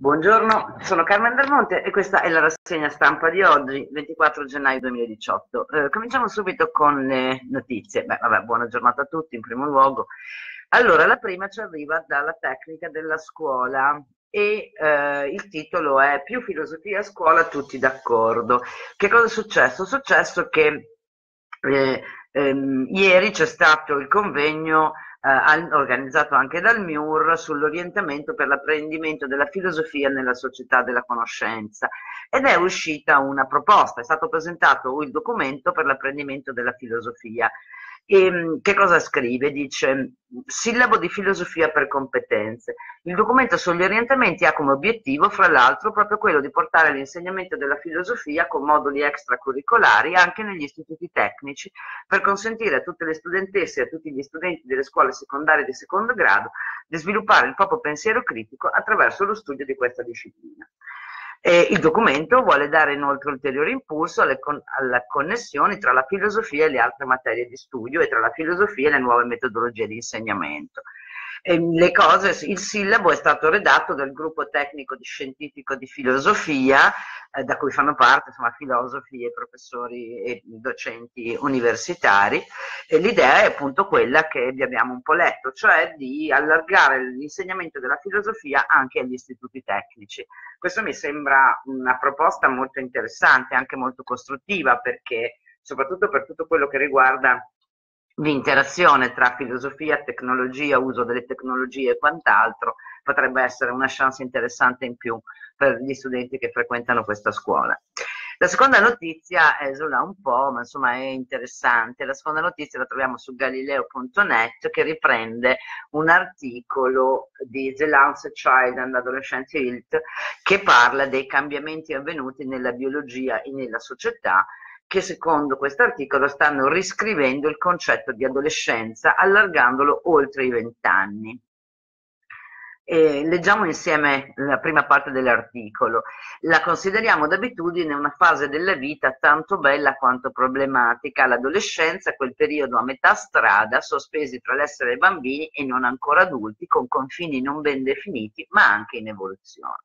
Buongiorno, sono Carmen Del Monte e questa è la rassegna stampa di oggi, 24 gennaio 2018. Eh, cominciamo subito con le notizie. Beh, vabbè, buona giornata a tutti in primo luogo. Allora, la prima ci arriva dalla tecnica della scuola e eh, il titolo è Più filosofia a scuola, tutti d'accordo. Che cosa è successo? È successo che eh, ehm, ieri c'è stato il convegno eh, organizzato anche dal MIUR sull'orientamento per l'apprendimento della filosofia nella società della conoscenza ed è uscita una proposta, è stato presentato il documento per l'apprendimento della filosofia e, ehm, che cosa scrive? Dice sillabo di filosofia per competenze. Il documento sugli orientamenti ha come obiettivo, fra l'altro, proprio quello di portare l'insegnamento della filosofia con moduli extracurricolari anche negli istituti tecnici per consentire a tutte le studentesse e a tutti gli studenti delle scuole secondarie di secondo grado di sviluppare il proprio pensiero critico attraverso lo studio di questa disciplina. E il documento vuole dare inoltre ulteriore impulso alle, con, alle connessioni tra la filosofia e le altre materie di studio e tra la filosofia e le nuove metodologie di insegnamento. Le cose, il sillabo è stato redatto dal gruppo tecnico di scientifico di filosofia, eh, da cui fanno parte insomma, filosofi e professori e docenti universitari. E l'idea è appunto quella che vi abbiamo un po' letto, cioè di allargare l'insegnamento della filosofia anche agli istituti tecnici. Questo mi sembra una proposta molto interessante, anche molto costruttiva, perché soprattutto per tutto quello che riguarda l'interazione tra filosofia, tecnologia, uso delle tecnologie e quant'altro potrebbe essere una chance interessante in più per gli studenti che frequentano questa scuola. La seconda notizia esula un po', ma insomma è interessante. La seconda notizia la troviamo su galileo.net che riprende un articolo di The Lancet Child and Adolescent Health che parla dei cambiamenti avvenuti nella biologia e nella società che secondo questo articolo stanno riscrivendo il concetto di adolescenza allargandolo oltre i vent'anni. leggiamo insieme la prima parte dell'articolo. La consideriamo d'abitudine una fase della vita tanto bella quanto problematica. L'adolescenza quel periodo a metà strada, sospesi tra l'essere bambini e non ancora adulti, con confini non ben definiti, ma anche in evoluzione.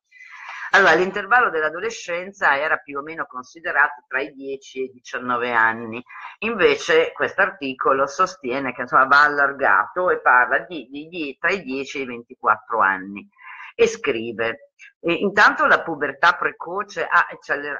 Allora, l'intervallo dell'adolescenza era più o meno considerato tra i 10 e i 19 anni, invece questo articolo sostiene che insomma, va allargato e parla di, di, di tra i 10 e i 24 anni e scrive e intanto la pubertà precoce ha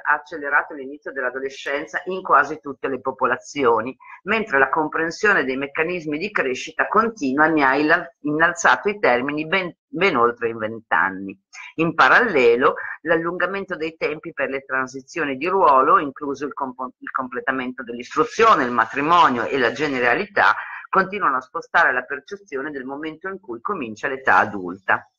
accelerato l'inizio dell'adolescenza in quasi tutte le popolazioni, mentre la comprensione dei meccanismi di crescita continua ne ha innalzato i termini ben, ben oltre i vent'anni. In parallelo, l'allungamento dei tempi per le transizioni di ruolo, incluso il, comp- il completamento dell'istruzione, il matrimonio e la generalità, continuano a spostare la percezione del momento in cui comincia l'età adulta.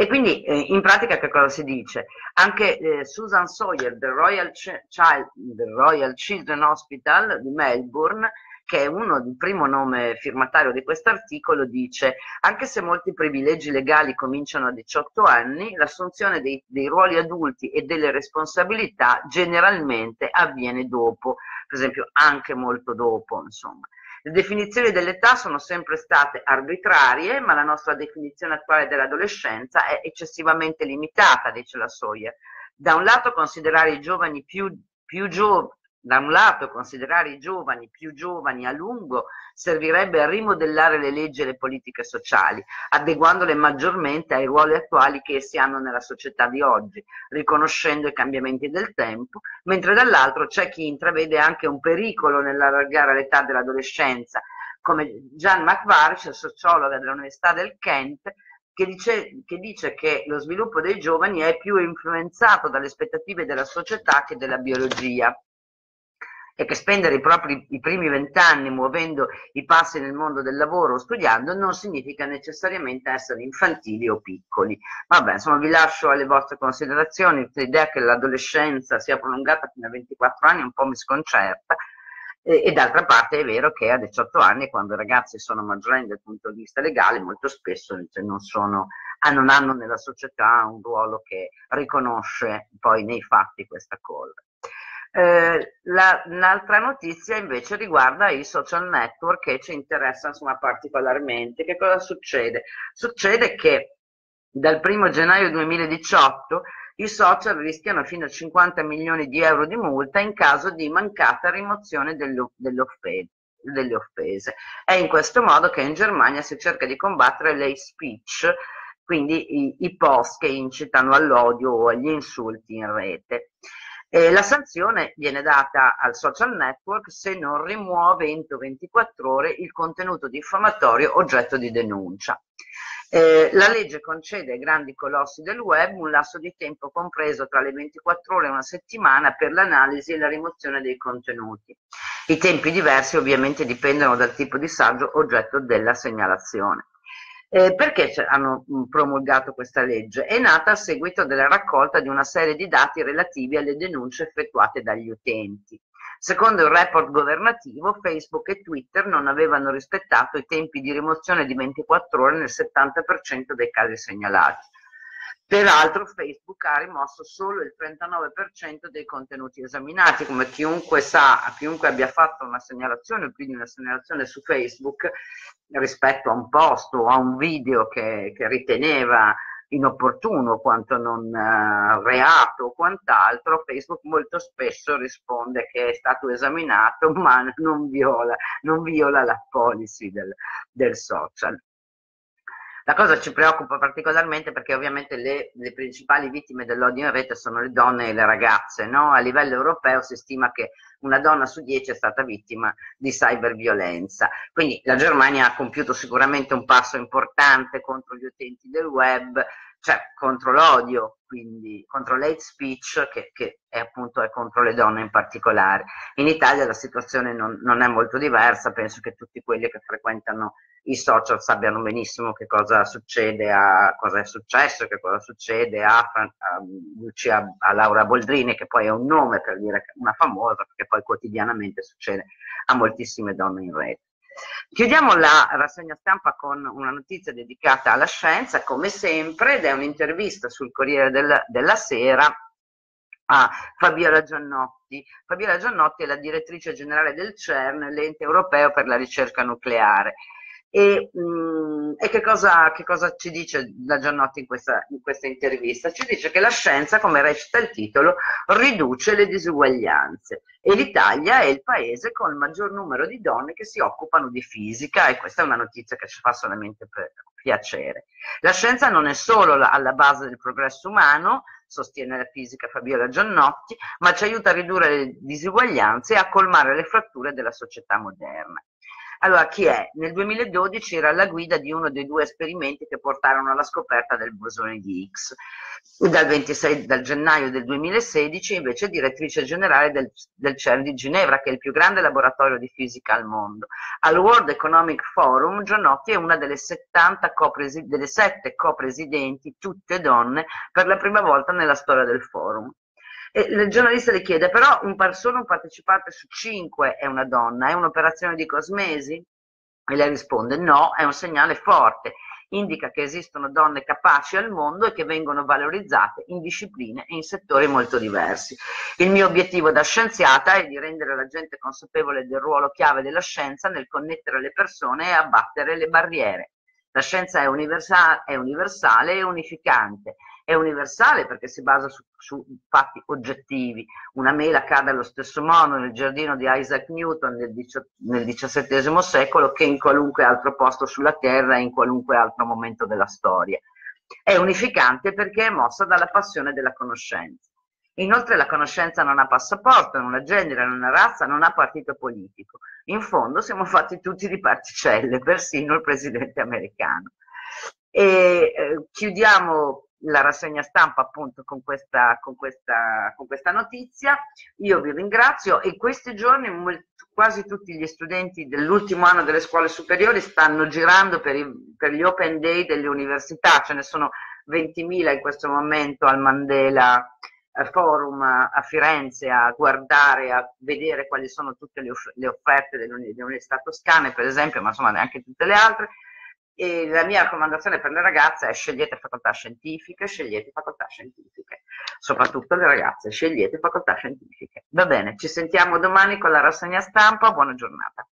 E quindi eh, in pratica che cosa si dice? Anche eh, Susan Sawyer del Royal, Ch- Child, del Royal Children Hospital di Melbourne che è uno, il primo nome firmatario di questo articolo, dice anche se molti privilegi legali cominciano a 18 anni, l'assunzione dei, dei ruoli adulti e delle responsabilità generalmente avviene dopo, per esempio anche molto dopo, insomma. Le definizioni dell'età sono sempre state arbitrarie, ma la nostra definizione attuale dell'adolescenza è eccessivamente limitata, dice la Sawyer. Da un lato considerare i giovani più, più giovani da un lato considerare i giovani più giovani a lungo servirebbe a rimodellare le leggi e le politiche sociali, adeguandole maggiormente ai ruoli attuali che essi hanno nella società di oggi, riconoscendo i cambiamenti del tempo, mentre dall'altro c'è chi intravede anche un pericolo nell'allargare l'età dell'adolescenza, come Gian McVarish, sociologa dell'Università del Kent, che dice, che dice, che lo sviluppo dei giovani è più influenzato dalle aspettative della società che della biologia e che spendere i propri i primi vent'anni muovendo i passi nel mondo del lavoro o studiando non significa necessariamente essere infantili o piccoli. Vabbè, insomma, vi lascio alle vostre considerazioni. L'idea che l'adolescenza sia prolungata fino a 24 anni un po' mi sconcerta. E, e d'altra parte è vero che a 18 anni, quando i ragazzi sono maggiorenni dal punto di vista legale, molto spesso cioè, non, sono, ah, non hanno nella società un ruolo che riconosce poi nei fatti questa cosa. Eh, la, notizia invece riguarda i social network che ci interessa insomma particolarmente. Che cosa succede? Succede che Dal 1 gennaio 2018 i social rischiano fino a 50 milioni di euro di multa in caso di mancata rimozione delle, delle, offese, delle offese. È in questo modo che in Germania si cerca di combattere l'hate speech, quindi i, i post che incitano all'odio o agli insulti in rete. E la sanzione viene data al social network se non rimuove entro 24 ore il contenuto diffamatorio oggetto di denuncia. Eh, la legge concede ai grandi colossi del web un lasso di tempo compreso tra le 24 ore e una settimana per l'analisi e la rimozione dei contenuti. I tempi diversi ovviamente dipendono dal tipo di saggio oggetto della segnalazione. Eh, perché hanno promulgato questa legge? È nata a seguito della raccolta di una serie di dati relativi alle denunce effettuate dagli utenti. Secondo il report governativo, Facebook e Twitter non avevano rispettato i tempi di rimozione di 24 ore nel 70% dei casi segnalati. Peraltro Facebook ha rimosso solo il 39% dei contenuti esaminati, come chiunque sa, chiunque abbia fatto una segnalazione, quindi una segnalazione su Facebook rispetto a un post o a un video che, che riteneva inopportuno quanto non uh, reato o quant'altro, Facebook molto spesso risponde che è stato esaminato ma non viola, non viola la policy del, del social. La cosa ci preoccupa particolarmente perché ovviamente le, le principali vittime dell'odio in rete sono le donne e le ragazze. No? A livello europeo si stima che una donna su dieci è stata vittima di cyberviolenza. Quindi la Germania ha compiuto sicuramente un passo importante contro gli utenti del web, cioè contro l'odio, quindi contro l'hate speech che, che è appunto è contro le donne in particolare. In Italia la situazione non, non, è molto diversa, penso che tutti quelli che frequentano i social sappiano benissimo che cosa succede, a, cosa è successo, che cosa succede a, a, Lucia, a Laura Boldrini, che poi è un nome per dire una famosa, perché poi quotidianamente succede a moltissime donne in rete. Chiudiamo la rassegna stampa con una notizia dedicata alla scienza, come sempre, ed è un'intervista sul Corriere del, della Sera a Fabiola Giannotti. Fabiola Giannotti è la direttrice generale del CERN, l'ente europeo per la ricerca nucleare. E, mh, mm, che, cosa, che, cosa, ci dice la Giannotti in questa, in questa, intervista? Ci dice che la scienza, come recita il titolo, riduce le disuguaglianze e l'Italia è il paese con il maggior numero di donne che si occupano di fisica e questa è una notizia che ci fa solamente piacere. La scienza non è solo la, alla base del progresso umano, sostiene la fisica Fabiola Giannotti, ma ci aiuta a ridurre le disuguaglianze e a colmare le fratture della società moderna. Allora, chi è? Nel 2012 era alla guida di uno dei due esperimenti che portarono alla scoperta del bosone di Higgs. Dal, 26, dal gennaio del 2016 invece è direttrice generale del, del CERN di Ginevra, che è il più grande laboratorio di fisica al mondo. Al World Economic Forum Giannotti è una delle, 70 delle sette copresidenti, tutte donne, per la prima volta nella storia del forum. Il giornalista le chiede, però un, solo un partecipante su cinque è una donna, è un'operazione di cosmesi? E lei risponde, no, è un segnale forte, indica che esistono donne capaci al mondo e che vengono valorizzate in discipline e in settori molto diversi. Il mio obiettivo da scienziata è di rendere la gente consapevole del ruolo chiave della scienza nel connettere le persone e abbattere le barriere. La scienza è, universale, è universale e unificante è universale perché si basa su, su, fatti oggettivi. Una mela cade allo stesso modo nel giardino di Isaac Newton nel, XVII secolo che in qualunque altro posto sulla Terra e in qualunque altro momento della storia. È unificante perché è mossa dalla passione della conoscenza. Inoltre la conoscenza non ha passaporto, non ha genere, non ha razza, non ha partito politico. In fondo siamo fatti tutti di particelle, persino il presidente americano. E eh, chiudiamo la rassegna stampa appunto con questa, con questa, con questa notizia. Io vi ringrazio e questi giorni quasi tutti gli studenti dell'ultimo anno delle scuole superiori stanno girando per, i, per gli open day delle università, ce ne sono 20.000 in questo momento al Mandela eh, Forum a Firenze a guardare, a vedere quali sono tutte le, offerte delle università toscane per esempio, ma insomma anche tutte le altre e la mia raccomandazione per le ragazze è scegliete facoltà scientifiche, scegliete facoltà scientifiche, soprattutto le ragazze, scegliete facoltà scientifiche. Va bene, ci sentiamo domani con la rassegna stampa, buona giornata.